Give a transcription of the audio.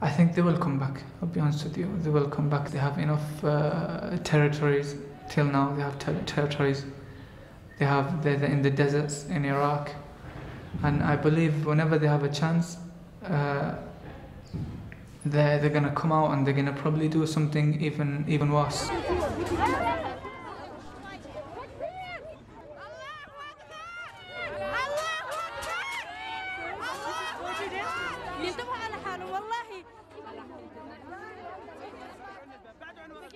I think they will come back. I'll be honest with you. They will come back. They have enough uh, territories. Till now, they have ter- territories. They have they're in the deserts in Iraq, and I believe whenever they have a chance, uh, they're they're gonna come out and they're gonna probably do something even even worse. كانوا والله. بعد عنوان.